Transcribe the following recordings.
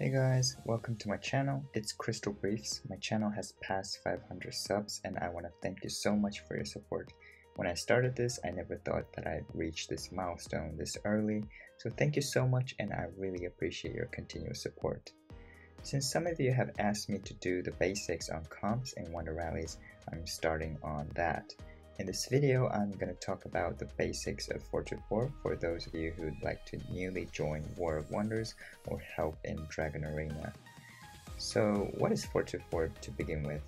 Hey guys, welcome to my channel. It's Crystal Briefs. My channel has passed 500 subs and I want to thank you so much for your support. When I started this, I never thought that I'd reach this milestone this early, so thank you so much and I really appreciate your continuous support. Since some of you have asked me to do the basics on comps and Wonder Rallies, I'm starting on that. In this video, I'm going to talk about the basics of 424 for those of you who'd like to newly join War of Wonders or help in Dragon Arena. So what is 424 to begin with?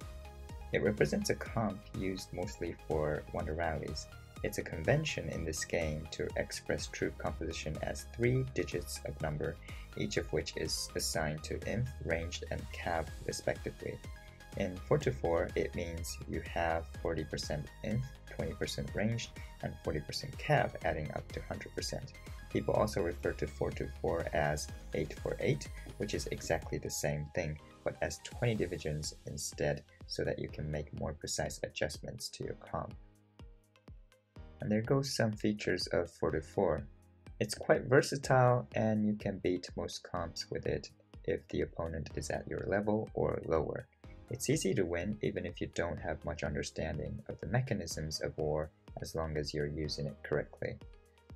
It represents a comp used mostly for Wonder Rallies. It's a convention in this game to express troop composition as three digits of number, each of which is assigned to Inf, Ranged, and Cav respectively. In 4-4, it means you have 40% inf, 20% ranged, and 40% cav, adding up to 100%. People also refer to 424 as 848, which is exactly the same thing, but as 20 divisions instead, so that you can make more precise adjustments to your comp. And there goes some features of 424. It's quite versatile, and you can beat most comps with it if the opponent is at your level or lower. It's easy to win even if you don't have much understanding of the mechanisms of war as long as you're using it correctly.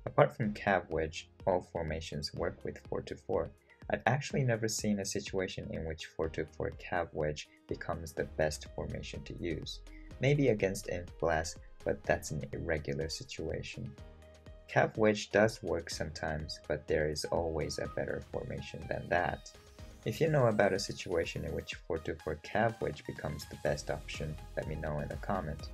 Apart from cav wedge, all formations work with 4-4. I've actually never seen a situation in which 4-4 cav wedge becomes the best formation to use. Maybe against Inf Blast, but that's an irregular situation. Cav wedge does work sometimes, but there is always a better formation than that. If you know about a situation in which 424 cav wedge becomes the best option, let me know in the comment.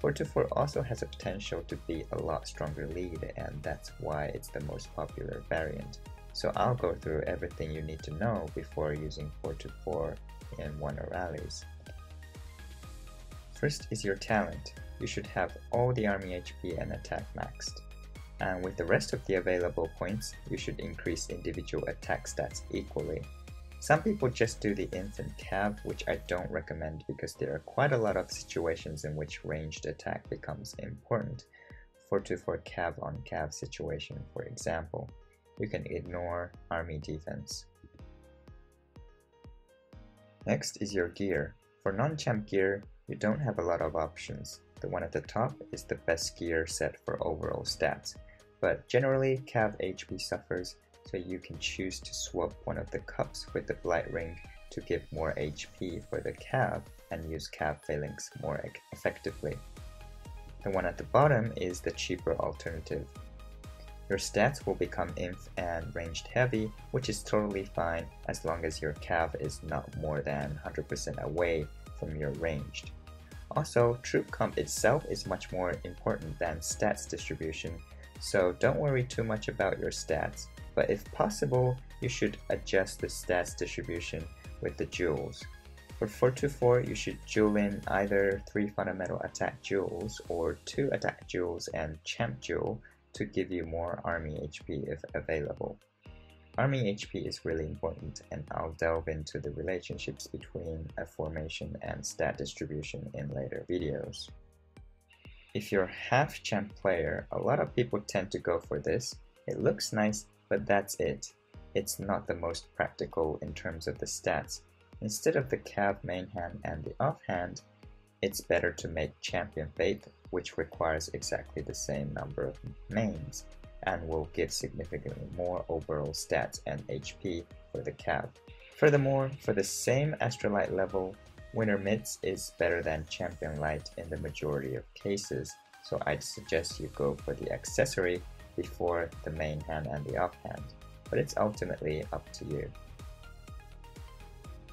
424 also has a potential to be a lot stronger lead and that's why it's the most popular variant. So I'll go through everything you need to know before using 424 in Wonder Rallies. First is your talent. You should have all the army HP and attack maxed. And with the rest of the available points, you should increase individual attack stats equally. Some people just do the infant cav, which I don't recommend because there are quite a lot of situations in which ranged attack becomes important. 424 cav on cav situation, for example. You can ignore army defense. Next is your gear. For non-champ gear, you don't have a lot of options. The one at the top is the best gear set for overall stats, but generally cav HP suffers so you can choose to swap one of the cups with the Blight Ring to give more HP for the cav and use cav phalanx more effectively. The one at the bottom is the cheaper alternative. Your stats will become inf and ranged heavy, which is totally fine as long as your cav is not more than 100% away from your ranged. Also, troop comp itself is much more important than stats distribution, so don't worry too much about your stats, but if possible, you should adjust the stats distribution with the jewels. For 424, you should jewel in either 3 fundamental attack jewels or 2 attack jewels and champ jewel to give you more army HP if available. Army HP is really important and I'll delve into the relationships between a formation and stat distribution in later videos. If you're half champ player, a lot of people tend to go for this. It looks nice but that's it. It's not the most practical in terms of the stats. Instead of the cav main hand and the offhand, it's better to make champion faith, which requires exactly the same number of mains and will give significantly more overall stats and HP for the cav. Furthermore, for the same Astralight level, Winter Mitts is better than Champion Light in the majority of cases, so I'd suggest you go for the accessory before the main hand and the offhand, but it's ultimately up to you.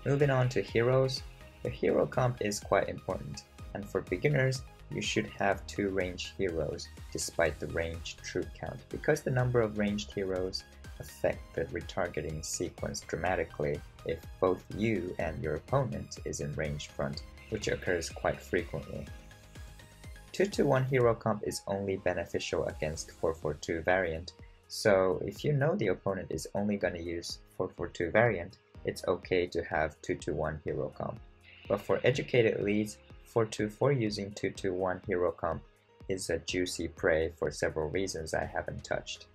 Moving on to heroes, the hero comp is quite important, and for beginners, you should have two ranged heroes despite the ranged troop count because the number of ranged heroes affect the retargeting sequence dramatically if both you and your opponent is in ranged front, which occurs quite frequently. 2 to 1 hero comp is only beneficial against 442 variant, so if you know the opponent is only going to use 442 variant, it's okay to have 2 to 1 hero comp. But for educated leads, 424 using 2 to 1 hero comp is a juicy prey for several reasons I haven't touched.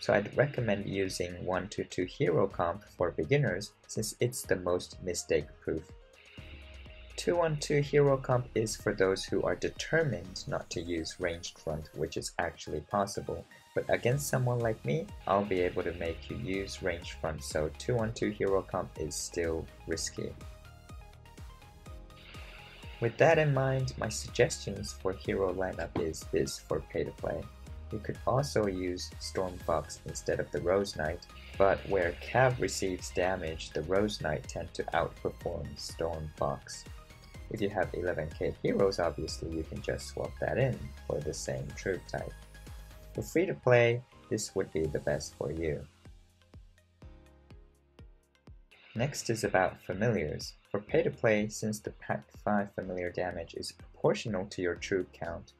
So I'd recommend using 122 Hero Comp for beginners since it's the most mistake-proof. 212 Hero Comp is for those who are determined not to use ranged front which is actually possible, but against someone like me, I'll be able to make you use ranged front so 212 Hero Comp is still risky. With that in mind, my suggestions for hero lineup is this for pay to play. You could also use Stormfox instead of the Rose Knight, but where Cav receives damage, the Rose Knight tend to outperform Stormfox. If you have 11k heroes, obviously you can just swap that in for the same troop type. For free to play, this would be the best for you. Next is about familiars. For pay to play, since the Pact 5 familiar damage is proportional to your troop count,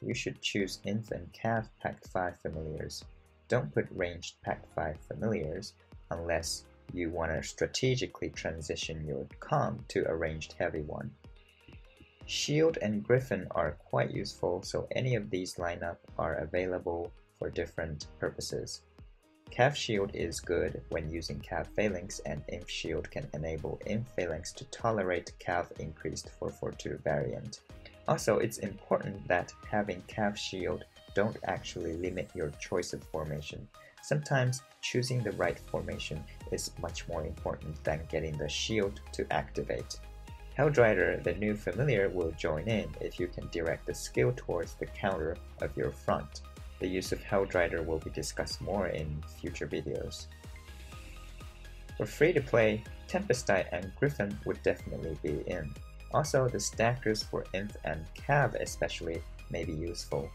you should choose Inf and Cav Pact 5 familiars. Don't put ranged Pact 5 familiars unless you want to strategically transition your comp to a ranged heavy one. Shield and Griffin are quite useful, so any of these lineup are available for different purposes. Cav Shield is good when using Cav Phalanx and Inf Shield can enable Inf Phalanx to tolerate Cav increased 442 variant. Also, it's important that having Cav Shield don't actually limit your choice of formation. Sometimes choosing the right formation is much more important than getting the shield to activate. Helldrider, the new familiar, will join in if you can direct the skill towards the counter of your front. The use of Helldrider will be discussed more in future videos. For free to play, Tempestite and Griffin would definitely be in. Also, the stackers for Inf and Cav especially may be useful,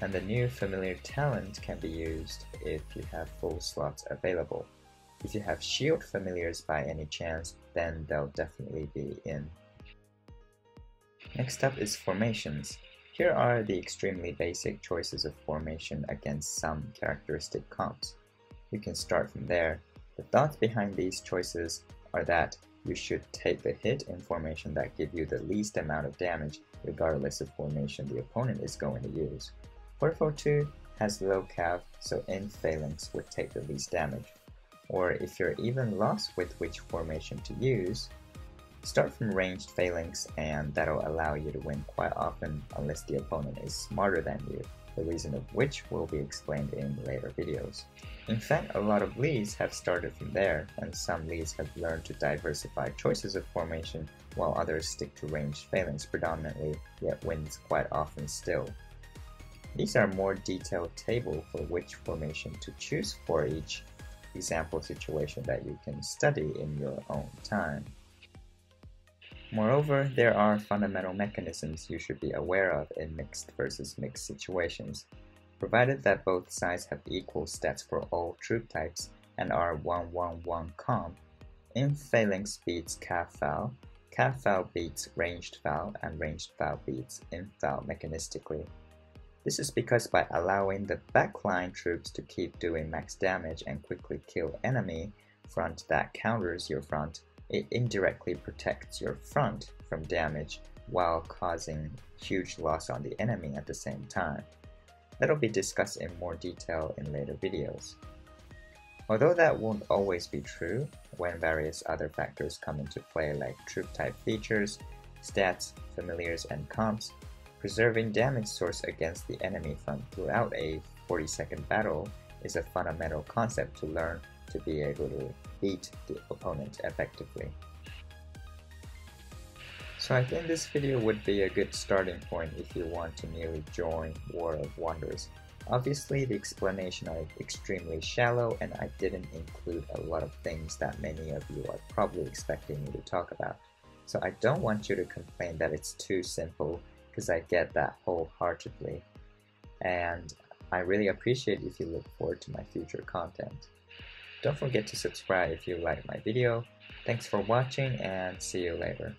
and the new familiar talent can be used if you have full slots available. If you have shield familiars by any chance, then they'll definitely be in. Next up is formations. Here are the extremely basic choices of formation against some characteristic comps. You can start from there. The thoughts behind these choices are that you should take the hit in formation that give you the least amount of damage regardless of formation the opponent is going to use. 442 has low cav, so Inf Phalanx would take the least damage. Or if you're even lost with which formation to use, start from ranged Phalanx and that'll allow you to win quite often unless the opponent is smarter than you the reason of which will be explained in later videos. In fact, a lot of leads have started from there, and some leads have learned to diversify choices of formation, while others stick to ranged phalanx predominantly, yet wins quite often still. These are more detailed table for which formation to choose for each example situation that you can study in your own time. Moreover, there are fundamental mechanisms you should be aware of in mixed versus mixed situations. Provided that both sides have equal stats for all troop types and are 1-1-1 comp, Inf Phalanx beats Cav Val, Cav Val beats Ranged Val, and Ranged Val beats Inf Val mechanistically. This is because by allowing the backline troops to keep doing max damage and quickly kill enemy front that counters your front, it indirectly protects your front from damage while causing huge loss on the enemy at the same time. That'll be discussed in more detail in later videos. Although that won't always be true when various other factors come into play like troop type features, stats, familiars, and comps, preserving damage source against the enemy front throughout a 40 second battle is a fundamental concept to learn to be able to beat the opponent effectively. So I think this video would be a good starting point if you want to newly join War of Wonders. Obviously the explanation are extremely shallow and I didn't include a lot of things that many of you are probably expecting me to talk about. So I don't want you to complain that it's too simple because I get that wholeheartedly. And I really appreciate if you look forward to my future content. Don't forget to subscribe if you like my video. Thanks for watching and see you later.